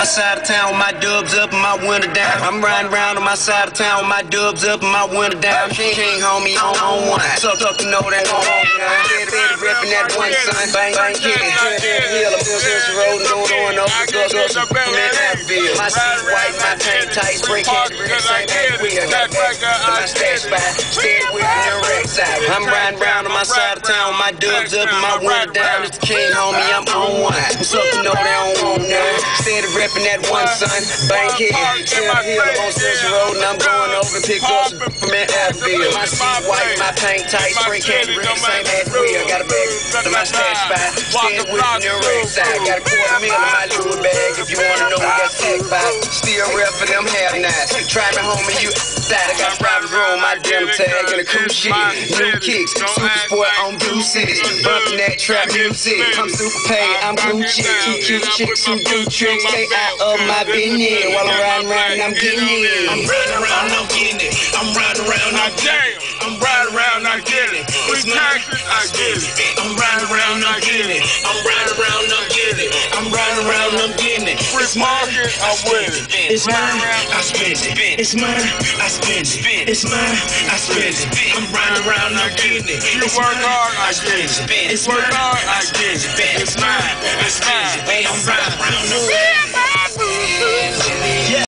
My side of town my dubs up my window down. I'm riding around on my side of town my dubs up my window down. King, king homie on, on one. Suck up to know that on on one. Steady, steady reppin' that one son. Bang, bang, kid. Hill, I'm still rolling, going on over the guts, guts, from in Hatfield. My seat white, my tank tight, break head, same as we are. Got back to my stash spot. Steady with on wreck side. I'm riding around on my side of town my dubs up my window down. It's the king homie, I'm on one. Up to know that on on. Steady reppin' that one son. Bang head, Hill, Hill, I'm on Central Road and I'm going over to pick up some from in Hatfield. My seat white, my paint tight, spray candy, same as we are. Got a bag to my stash spot. Steady with me on wreck side. Got a quarter meal in my little bag. If you wanna know what that tech by, still rep for them have nots. Try me home and you side. I got private room, my damn tag and a cool shit. New kicks, super sport on blue cities. Bumping that trap music. I'm super paid, I'm blue chick. Cute, cute chicks who do tricks. Stay out of my business while I'm riding around I'm getting I'm it. riding around, I'm getting it. I'm riding around, I'm getting it. I'm riding around, I'm getting it. Free taxes, I get it. I'm riding around, I'm getting it. I'm riding around, I'm getting it. I'm riding around, I'm getting it. It's mine, I spend it. it. It's mine, I spend it. It's mine, I spend it. It's mine, I spend it. I'm riding around, I'm getting it. You work hard, I spend get it. It's Work hard, I spend get it. it. It's mine,